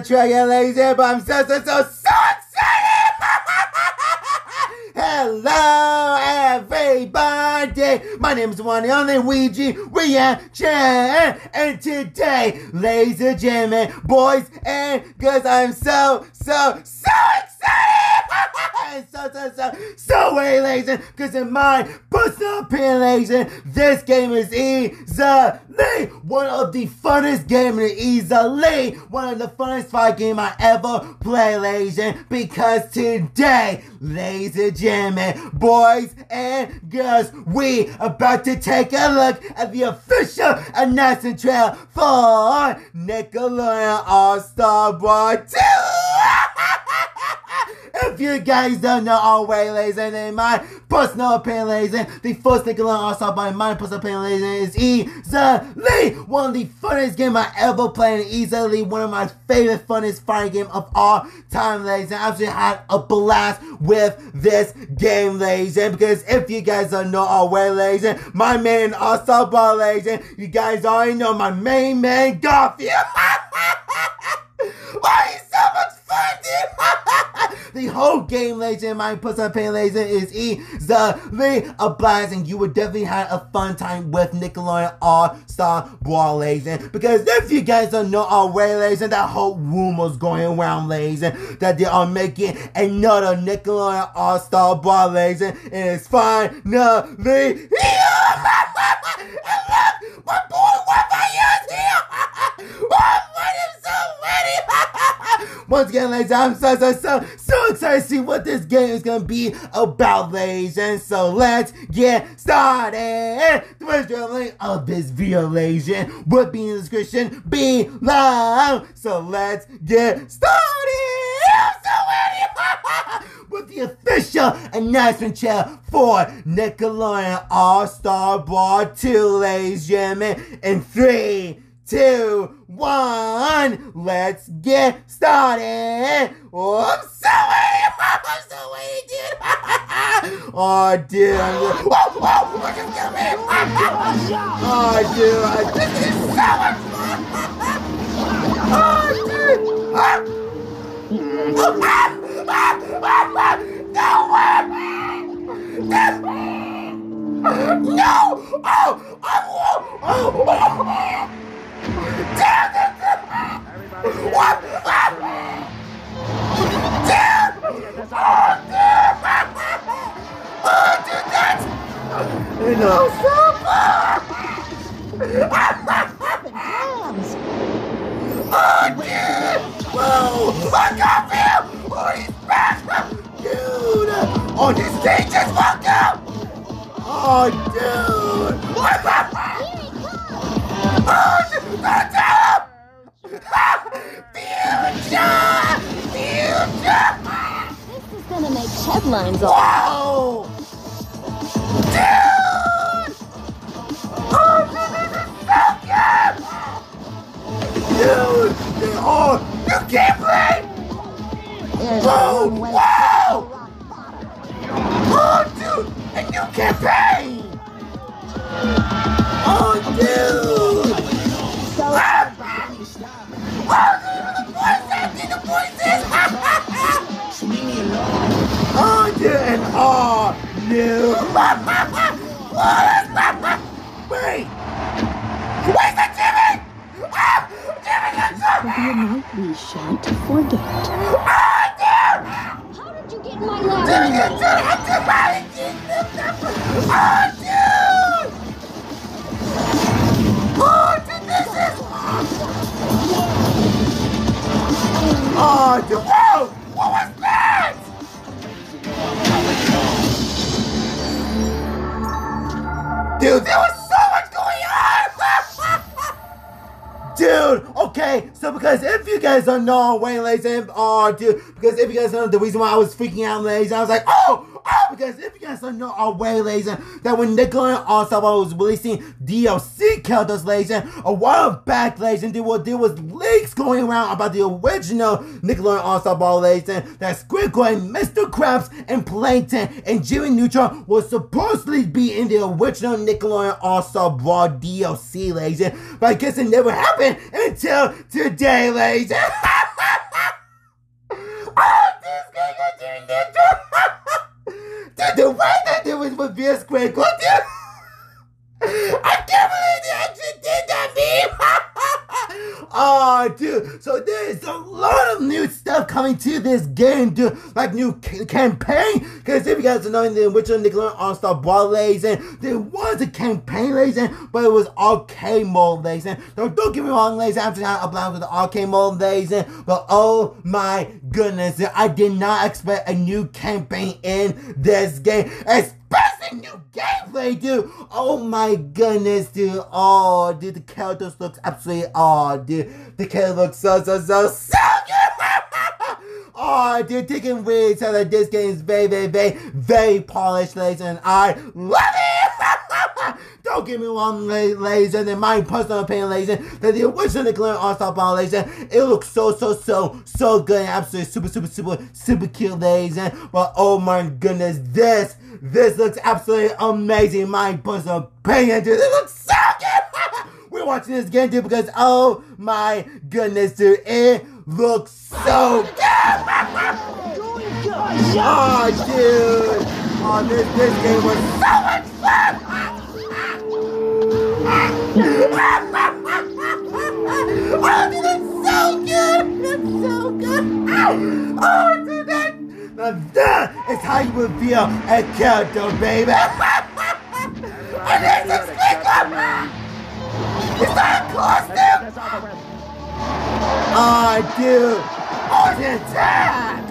Dragon Laser, but I'm so, so, so, so excited! Hello, everybody! My name is one and only Luigi Reaction, and today, ladies and gentlemen, boys and girls, I'm so, so, so excited! So, so, so, so way, ladies, because in my personal opinion, this game is easily one of the funnest games, easily one of the funnest fight game I ever play, ladies, because today, ladies and gentlemen, boys and girls, we about to take a look at the official announcement trailer for Nickelodeon All-Star Brawl 2! If you guys don't know already, ladies and in my personal opinion, ladies and the first Nickelodeon All-Star by my personal opinion, ladies and is easily one of the funniest game I ever played and easily one of my favorite funnest fighting game of all time, ladies and I actually had a blast with this game, ladies and because if you guys don't know already, ladies and my man Brawl, ladies and you guys already know my main man, Garfield. Why is so much fun, dude? the whole game, ladies and my personal opinion, ladies is easily a blast, and you would definitely have a fun time with Nickelodeon All-Star Brawl, ladies and because if you guys don't know already, ladies and that whole rumors going around, ladies and that they are making another Nickelodeon All-Star Brawl, ladies and it's finally here! and look, my boy Wi-Fi is here! oh, I'm so ready! Once again, ladies, I'm so, so, so, so excited to see what this game is going to be about, ladies. And so let's get started. The first link of this video, ladies, would be in the description below. So let's get started. I'm so ready! with the official announcement chair for Nickelodeon All-Star Brawl 2, ladies and gentlemen. In three, two, one, let's get started. Oh, I'm so ready. I'm so ready, dude. oh, dude. I'm just, whoa, oh, whoa, look at me. oh, dude. This is so Oh, dude! Whoa! Got him! Oh, he's back! Dude! Oh, this stage just fucked up! Oh, dude! oh, dude! Don't tell! Future! Future! This is gonna make headlines all. Whoa! Dude! They are... You can't play! Rock bottom. Oh, dude! A new campaign! Oh, dude! Oh, the voices! The voices! oh, dude! And oh! Wait! Where's the Jimmy? Ah! Jimmy, that's for the night we shan't forget. Oh, dude! How did you get in my lap? Dude, anyway? dude, I'm too bad at this. Oh, dude! Oh, dude. Oh, dude, whoa! What was that? Dude, there was so much going on! Dude, okay, so because if you guys don't know, Wayne ladies and oh dude, because if you guys don't know the reason why I was freaking out, ladies, I was like, oh, because if you guys don't know already, ladies, that when Nickelodeon All Star was releasing DLC characters, ladies, a while back, ladies, there was there was leaks going around about the original Nickelodeon All Star Brawl, ladies, that Squidward, Mr. Krabs, and Plankton and Jimmy Neutron was supposedly be in the original Nickelodeon All Star Brawl DLC, ladies, but I guess it never happened until today, ladies. Jimmy Neutron. Dude, the way that did was with VS Grey, dude. I can't believe they actually did that meme. Oh, dude. So there's a lot of new stuff coming to this game, dude. Like new ca- campaign. Because if you guys are knowing the Witcher Nickelodeon All-Star Brawl, ladies, and there was a campaign, ladies, and but it was arcade mode, ladies. And don't, get me wrong, ladies. I'm not applying with the arcade mode, ladies. And, but oh my goodness, I did not expect a new campaign in this game. Especially new gameplay, dude. Oh my goodness, dude. Oh, dude, the characters looks absolutely oh, dude. The character looks so so so so good. oh, dude, taking really tell that this game is very very very very polished, ladies, and I love it. Don't get me wrong, ladies, and in my personal opinion, ladies, that the original Nickelodeon All-Star Brawl, ladies, it looks so, so, so, so good absolutely super, super, super, super cute, ladies, and but oh my goodness, this, this looks absolutely amazing, in my personal opinion, dude, it looks so good! We're watching this game, dude, because oh my goodness, dude, it looks so good! Oh, dude! Oh, this, this game was so much fun! is how you reveal a character, baby! and there's a sneaker! Is that a costume? Oh, dude! Oh, it's attack!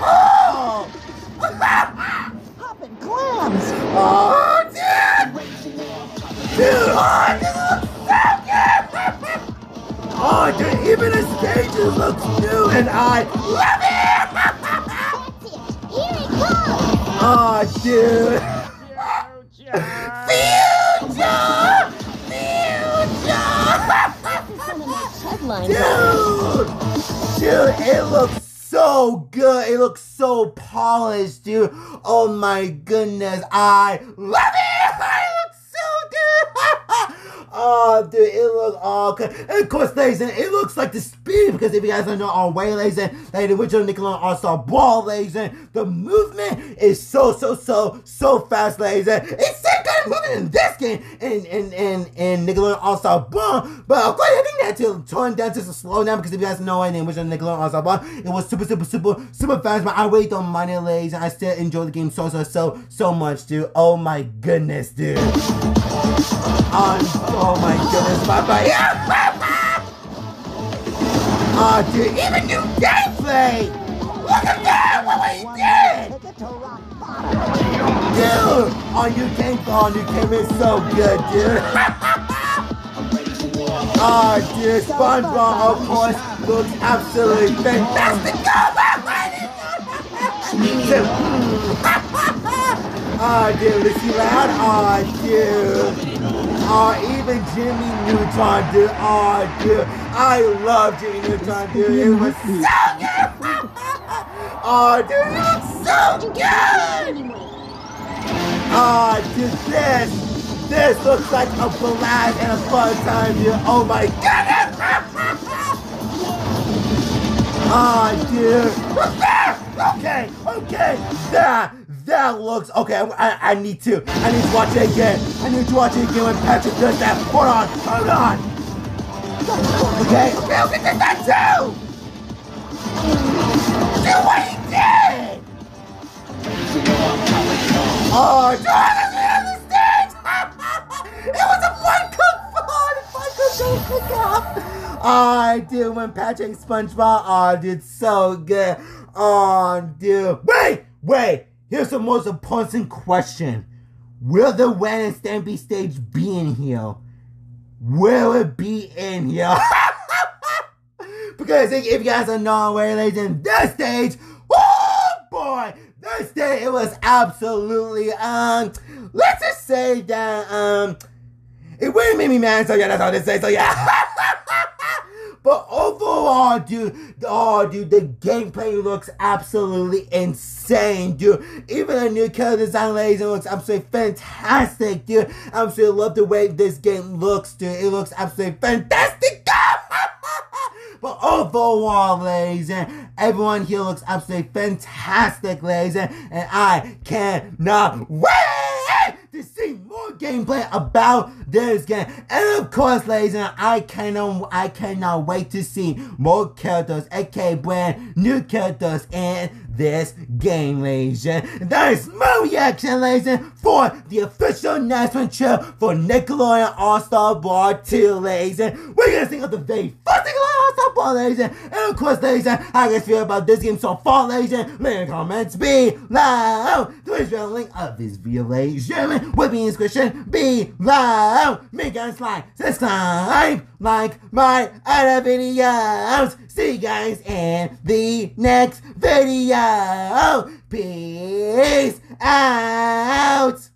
Oh! Popping clams! Oh, dude! Dude, oh, this good! Oh, dude, even the stages looks new and I love it! Oh, dude! Future! Future! Dude! Dude, it looks so good. It looks so polished, dude. Oh my goodness. I love it. It looks so good. oh, dude, it looks all good. And of course, ladies, and it looks like the speed because if you guys don't know our way, ladies, and like the original Nickelodeon All Star Brawl, ladies, and the movement is so, so, so, so fast, ladies. And it's kind of movement in this game in in in, in Nickelodeon All Star Brawl, but of course, I think that to turn down just to slow down because if you guys know my name, which is Nickelodeon All Star Brawl, it was super, super, super, super fast. But I really don't mind it, ladies, and I still enjoy the game so, so, so, so much, dude. Oh my goodness, dude. Oh, oh my goodness, bye bye. Oh, dude, even new gameplay! Look at that! What we did! Dude! Oh, new game, oh, new game is so good, dude! oh, dude, SpongeBob, of course, looks absolutely fantastic! Oh, dude, is he loud? Oh, dude. Oh, even Jimmy Neutron, dude. Oh, dude. I love Jimmy Neutron, dude. Oh, it was so good. Oh, dude, it looks so good. Oh, dude, this, this looks like a blast and a fun time, dude. Oh my goodness. Oh, dude. Okay, okay. That, that looks, okay, I, I need to, I need to watch it again. I need to watch it again when Patrick does that. Hold on, hold on. Okay, okay, okay, did that too. Do what he did. Oh, stage! it was a when Patrick SpongeBob, oh, dude, so good. Oh, dude. Wait, wait. Here's the most important question. Will the Ren and Stimpy stage be in here? Will it be in here? because if you guys are not aware, ladies, in this stage, oh boy, this day it was absolutely um let's just say that um it really made me mad, so yeah, that's all to say, so yeah. but overall, dude, oh dude, the gameplay looks absolutely insane, dude. Even the new character design, ladies, it looks absolutely fantastic, dude. I absolutely love the way this game looks, dude. It looks absolutely fantastic. But overall, ladies, and everyone here looks absolutely fantastic, ladies, and, and I cannot wait gameplay about this game. And of course, ladies, and I cannot, I cannot wait to see more characters, aka brand new characters in this game, ladies and that is my reaction, ladies and for the official announcement trailer for Nickelodeon All-Star Brawl 2, ladies and we're gonna sing out the very first Nickelodeon All-Star Brawl, and, of course, ladies and how you guys feel about this game so far, ladies and leave comments. Please share the link of this video, ladies and with me in the description below. Make guys like, subscribe, like my other videos. See you guys in the next video. Peace out.